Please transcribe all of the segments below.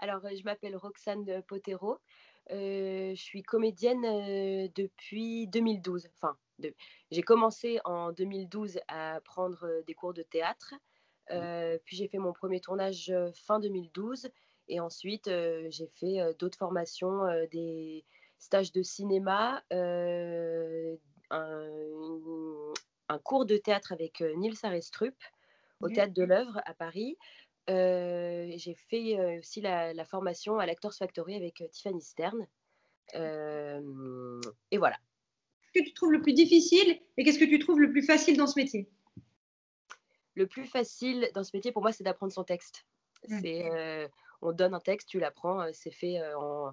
Alors, je m'appelle Roxane Potero. je suis comédienne depuis 2012. Enfin, j'ai commencé en 2012 à prendre des cours de théâtre. puis j'ai fait mon premier tournage fin 2012. Et ensuite, j'ai fait d'autres formations, des stages de cinéma, un, cours de théâtre avec Nils Arestrup au Théâtre de l'œuvre à Paris. j'ai fait aussi la, formation à l'Actors Factory avec Tiffany Stern. et voilà. Qu'est-ce que tu trouves le plus difficile et qu'est-ce que tu trouves le plus facile dans ce métier? Le plus facile dans ce métier, pour moi, c'est d'apprendre son texte. C'est, on donne un texte, tu l'apprends, c'est fait en.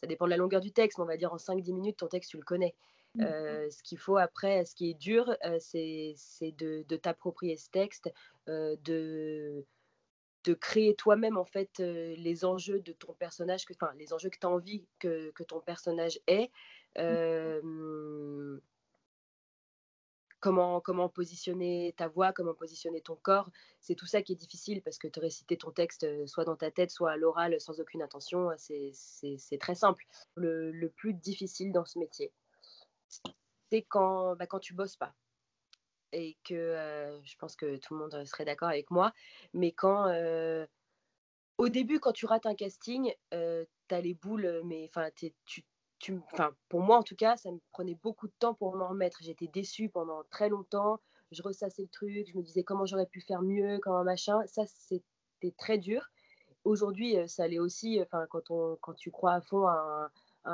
Ça dépend de la longueur du texte, mais on va dire en 5-10 minutes, ton texte, tu le connais. Mmh. ce qu'il faut après, ce qui est dur, c'est de, de t'approprier ce texte, de, de créer toi-même en fait les enjeux de ton personnage, que, enfin les enjeux que tu as envie que, que, ton personnage ait. Mmh comment, comment positionner ta voix, comment positionner ton corps. C'est tout ça qui est difficile parce que te réciter ton texte soit dans ta tête, soit à l'oral sans aucune intention, c'est très simple. Le, plus difficile dans ce métier, c'est quand, bah, quand tu bosses pas. Et que euh, je pense que tout le monde serait d'accord avec moi, mais quand euh, au début, quand tu rates un casting, tu as les boules, mais tu, pour moi en tout cas, ça me prenait beaucoup de temps pour m'en remettre. J'étais déçue pendant très longtemps. Je ressassais le truc, je me disais comment j'aurais pu faire mieux, comment machin. Ça, c'était très dur. Aujourd'hui, euh, ça allait aussi. Enfin, quand, on, quand tu crois à fond à un,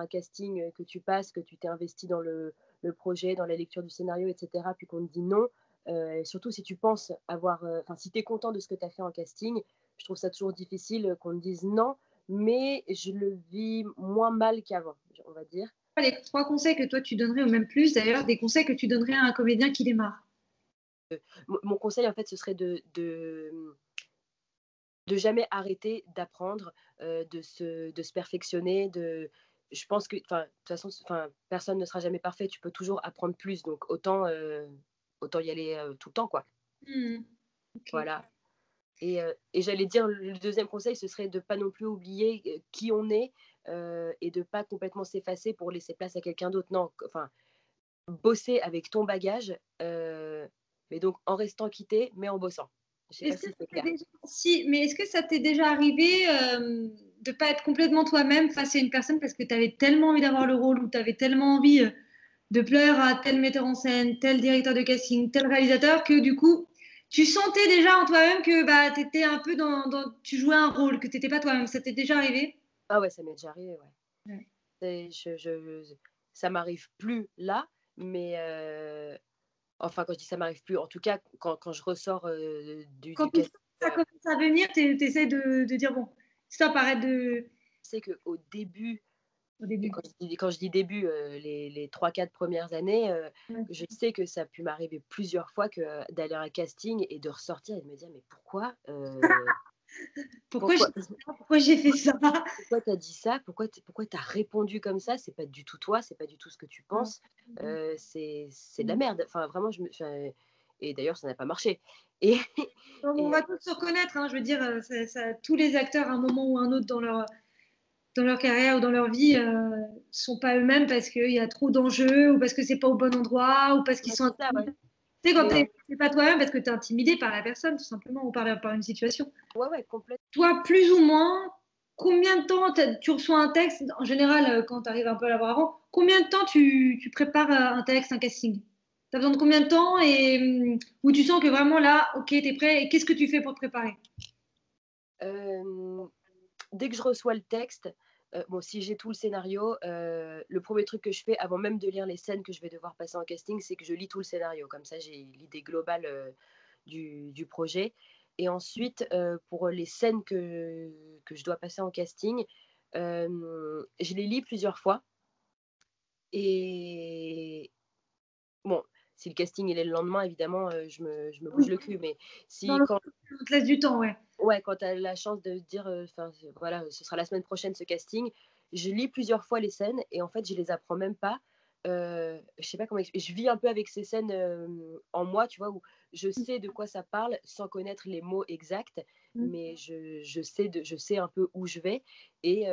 casting que tu passes, que tu t'es investi dans le, projet, dans la lecture du scénario, etc., puis qu'on te dit non. Euh, surtout si tu penses avoir, euh, enfin, si tu es content de ce que tu as fait en casting, je trouve ça toujours difficile qu'on te dise non mais je le vis moins mal qu'avant, on va dire. Les trois conseils que toi tu donnerais, ou même plus d'ailleurs, des conseils que tu donnerais à un comédien qui démarre euh, Mon conseil, en fait, ce serait de, de, de jamais arrêter d'apprendre, euh, de, se, de se perfectionner. De, je pense que, de toute façon, personne ne sera jamais parfait, tu peux toujours apprendre plus, donc autant, euh, autant y aller tout le temps, quoi. Mmh. Voilà. Et, et j'allais dire, le deuxième conseil, ce serait de ne pas non plus oublier qui on est et de ne pas complètement s'effacer pour laisser place à quelqu'un d'autre. Non, enfin, bosser avec ton bagage, mais donc en restant quitté, mais en bossant. si, mais est-ce que ça t'est déjà arrivé de ne pas être complètement toi-même face à une personne parce que tu avais tellement envie d'avoir le rôle ou tu avais tellement envie de plaire à tel metteur en scène, tel directeur de casting, tel réalisateur que du coup, tu sentais déjà en toi-même que bah, tu étais un peu dans, Tu jouais un rôle, que tu n'étais pas toi-même. Ça t'est déjà arrivé? Ah ouais, ça m'est déjà arrivé, ouais. Je, je, ça m'arrive plus là, mais. Euh, enfin, quand je dis ça m'arrive plus, en tout cas, quand, quand je ressors euh, du. Quand ça commence à venir, tu essaies de, de, dire bon, ça paraît de. C'est qu'au début, quand, je dis, début, euh, les, les 3-4 premières années, euh, je sais que ça a pu m'arriver plusieurs fois que d'aller à un casting et de ressortir et de me dire mais pourquoi euh, Pourquoi, pourquoi j'ai fait ça? Pourquoi tu as dit ça? Pourquoi tu as répondu comme ça? C'est pas du tout toi, c'est pas du tout ce que tu penses. c'est de la merde. Enfin, vraiment, je me. et d'ailleurs, ça n'a pas marché. Et, on va tous se reconnaître. Hein, je veux dire, ça, tous les acteurs, à un moment ou un autre dans leur, dans leur carrière ou dans leur vie euh, sont pas eux-mêmes parce qu'il y a trop d'enjeux ou parce que c'est pas au bon endroit ou parce qu'ils sont Tu sais, quand tu pas toi-même parce que tu es intimidé par la personne, tout simplement, ou par, par une situation. Ouais, ouais, complètement. Toi, plus ou moins, combien de temps tu reçois un texte En général, euh, quand tu arrives un peu à l'avoir avant, combien de temps tu, tu, prépares euh, un texte, un casting? Tu as besoin de combien de temps et hum, où tu sens que vraiment là, ok, tu es prêt et qu'est-ce que tu fais pour te préparer? Dès que je reçois le texte, euh, bon, si j'ai tout le scénario, euh, le premier truc que je fais avant même de lire les scènes que je vais devoir passer en casting, c'est que je lis tout le scénario. Comme ça, j'ai l'idée globale euh, du, projet. Et ensuite, pour les scènes que, que, je dois passer en casting, je les lis plusieurs fois. Et bon, si le casting il est le lendemain, évidemment, je, me, je, me, bouge le cul. Mais si quand... on te laisse du temps, ouais ouais, quand tu as la chance de dire, enfin, voilà, ce sera la semaine prochaine ce casting, je lis plusieurs fois les scènes et en fait, je les apprends même pas euh, je sais pas comment je vis un peu avec ces scènes en moi, tu vois, où je mmh. sais de quoi ça parle sans connaître les mots exacts, mmh. mais je, je, sais de, je sais un peu où je vais et,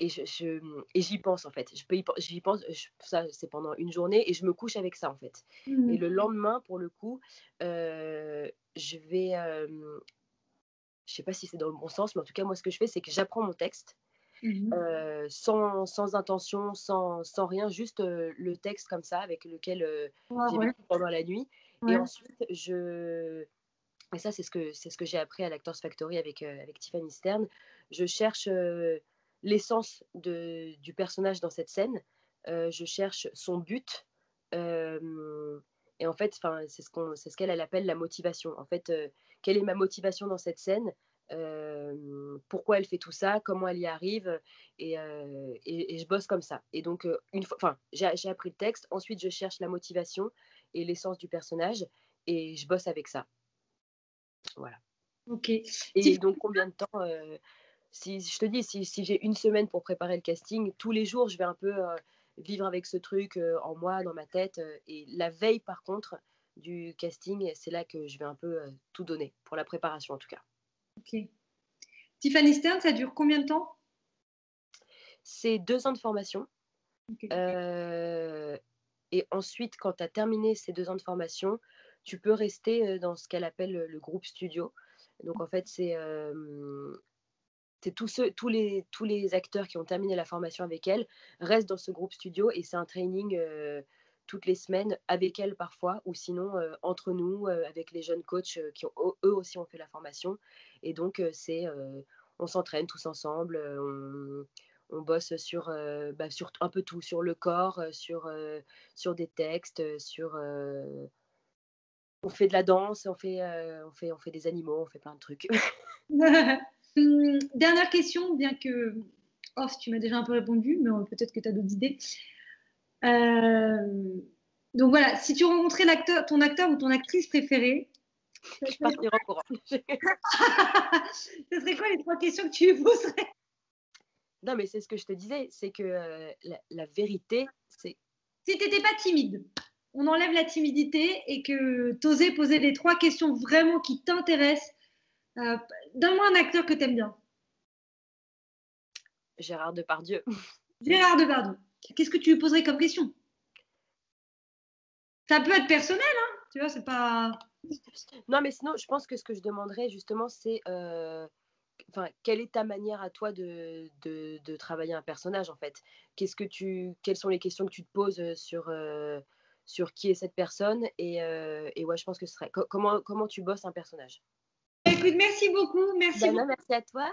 et, je, et j'y pense en fait. Je peux j'y pense, ça c'est pendant une journée et je me couche avec ça en fait. Et mmh. le lendemain, pour le coup, je vais, je sais pas si c'est dans le bon sens, mais en tout cas moi ce que je fais, c'est que j'apprends mon texte Mmh sans, sans, intention, sans, sans rien, juste le texte comme ça avec lequel j'ai vécu pendant la nuit. Et ensuite, je. Et ça, c'est ce que, c'est ce que j'ai appris à l'Actors Factory avec, avec Tiffany Stern. Je cherche l'essence de, du personnage dans cette scène. je cherche son but. et en fait, c'est ce, c'est ce qu'elle elle appelle la motivation. En fait, quelle est ma motivation dans cette scène pourquoi elle fait tout ça, comment elle y arrive, et, et, je bosse comme ça. Et donc, une fois, enfin, j'ai appris le texte, ensuite je cherche la motivation et l'essence du personnage, et je bosse avec ça. Voilà. Ok. Et donc, combien de temps Si je te dis, si, si j'ai une semaine pour préparer le casting, tous les jours, je vais un peu vivre avec ce truc en moi, dans ma tête. et la veille, par contre, du casting, c'est là que je vais un peu tout donner, pour la préparation en tout cas. Ok. Tiffany Stern, ça dure combien de temps? C'est deux ans de formation. Euh, et ensuite, quand tu as terminé ces deux ans de formation, tu peux rester euh, dans ce qu'elle appelle le groupe studio. Donc en fait, c'est euh, tous, tous, les, tous les acteurs qui ont terminé la formation avec elle restent dans ce groupe studio et c'est un training toutes les semaines avec elle parfois, ou sinon euh, entre nous, euh, avec les jeunes coachs euh, qui eux aussi ont fait la formation. Et donc, c'est, on s'entraîne tous ensemble, on, bosse sur, bah, sur un peu tout, sur le corps, sur, sur des textes, sur... on fait de la danse, on fait, on, fait, on fait des animaux, on fait plein de trucs. Hum, dernière question, bien que oh, tu m'as déjà un peu répondu, mais peut-être que tu as d'autres idées. Euh, donc voilà, si tu rencontrais ton acteur ou ton actrice préférée, je partirais en courant. Ce serait quoi les trois questions que tu lui poserais? Non, mais c'est ce que je te disais, c'est que euh, la, vérité, c'est. Si tu n'étais pas timide, on enlève la timidité et que tu osais poser les trois questions vraiment qui t'intéressent, euh, donne-moi un acteur que tu aimes bien. Gérard Depardieu. Gérard Depardieu. Qu'est-ce que tu lui poserais comme question? Ça peut être personnel, hein tu vois, c'est pas. Non, mais sinon, je pense que ce que je demanderais justement, c'est euh, enfin, quelle est ta manière à toi de, de, travailler un personnage en fait? Qu'est-ce que tu, quelles sont les questions que tu te poses sur, euh, sur qui est cette personne? Et, euh, et, ouais, je pense que ce serait comment comment tu bosses un personnage? Écoute, merci beaucoup, merci. merci à toi.